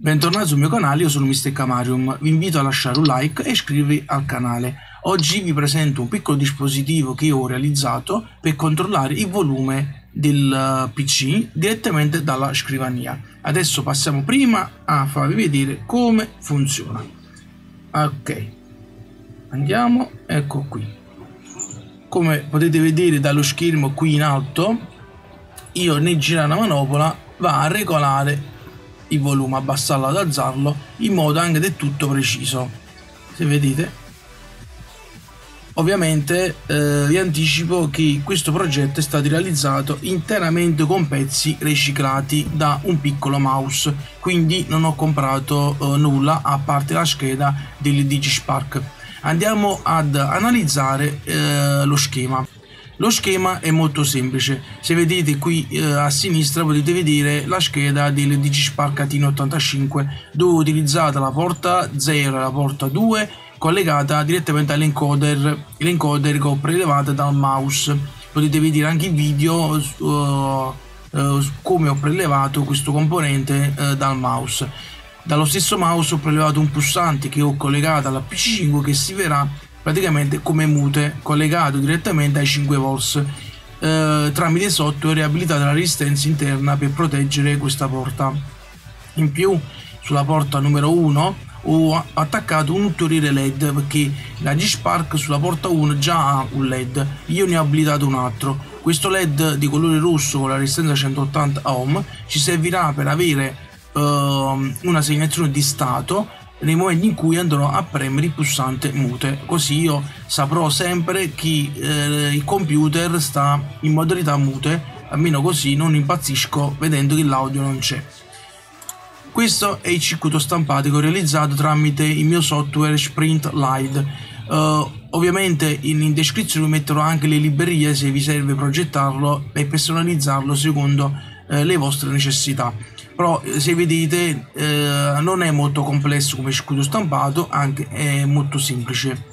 Bentornati sul mio canale, io sono Mr. Camarium, vi invito a lasciare un like e iscrivervi al canale. Oggi vi presento un piccolo dispositivo che ho realizzato per controllare il volume del eh, PC direttamente dalla scrivania. Adesso passiamo prima a farvi vedere come funziona. Ok, andiamo, ecco qui. Come potete vedere dallo schermo qui in alto, io nel girare la manopola va a regolare il volume, abbassarlo, ad alzarlo in modo anche del tutto preciso. Se vedete, ovviamente eh, vi anticipo che questo progetto è stato realizzato interamente con pezzi riciclati da un piccolo mouse, quindi non ho comprato eh, nulla a parte la scheda del DigiSpark. Andiamo ad analizzare eh, lo schema. Lo schema è molto semplice, se vedete qui eh, a sinistra potete vedere la scheda del DigiSpark AT85 dove ho utilizzato la porta 0 e la porta 2 collegata direttamente all'encoder, l'encoder che ho prelevato dal mouse. Potete vedere anche il video uh, uh, come ho prelevato questo componente uh, dal mouse. Dallo stesso mouse ho prelevato un pulsante che ho collegato alla PC5 che si verrà praticamente come mute collegato direttamente ai 5 volts eh, tramite software abilitato la resistenza interna per proteggere questa porta. In più sulla porta numero 1 ho attaccato un ulteriore led perché la G-Spark sulla porta 1 già ha un led. Io ne ho abilitato un altro. Questo led di colore rosso con la resistenza 180 ohm ci servirà per avere uh, una segnalazione di stato nei momenti in cui andrò a premere il pulsante mute. Così io saprò sempre che eh, il computer sta in modalità mute almeno così non impazzisco vedendo che l'audio non c'è. Questo è il circuito ho realizzato tramite il mio software Sprint Lite. Uh, ovviamente in, in descrizione metterò anche le librerie se vi serve progettarlo e personalizzarlo secondo uh, le vostre necessità però eh, se vedete eh, non è molto complesso come circuito stampato anche è molto semplice.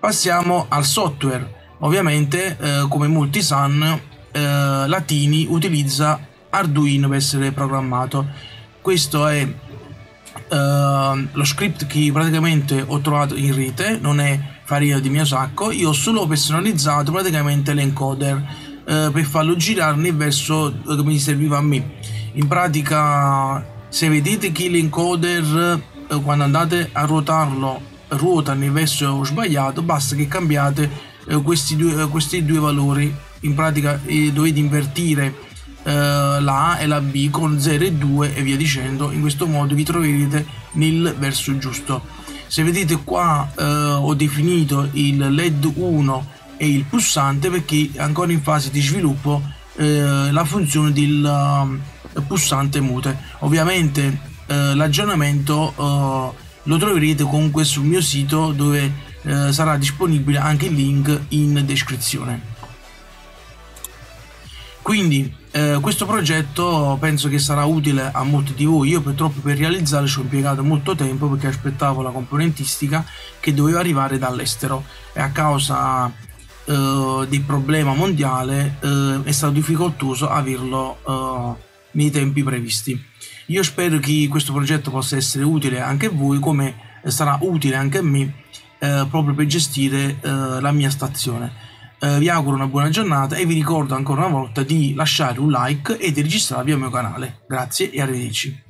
Passiamo al software. Ovviamente eh, come molti sanno eh, Latini utilizza Arduino per essere programmato. Questo è Uh, lo script che praticamente ho trovato in rete non è farina di mio sacco. Io ho solo personalizzato praticamente l'encoder uh, per farlo girare nel verso che mi serviva a me in pratica se vedete che l'encoder eh, quando andate a ruotarlo ruota nel verso sbagliato basta che cambiate eh, questi, due, eh, questi due valori. In pratica dovete invertire la A e la B con 0 e 2 e via dicendo. In questo modo vi troverete nel verso giusto. Se vedete qua eh, ho definito il led 1 e il pulsante perché ancora in fase di sviluppo eh, la funzione del pulsante mute. Ovviamente eh, l'aggiornamento eh, lo troverete comunque sul mio sito dove eh, sarà disponibile anche il link in descrizione. Quindi eh, questo progetto penso che sarà utile a molti di voi. Io purtroppo per realizzarlo ci ho impiegato molto tempo perché aspettavo la componentistica che doveva arrivare dall'estero. E a causa eh, del problema mondiale eh, è stato difficoltoso averlo eh, nei tempi previsti. Io spero che questo progetto possa essere utile anche a voi come sarà utile anche a me eh, proprio per gestire eh, la mia stazione. Eh, vi auguro una buona giornata e vi ricordo ancora una volta di lasciare un like e di registrarvi al mio canale. Grazie e arrivederci.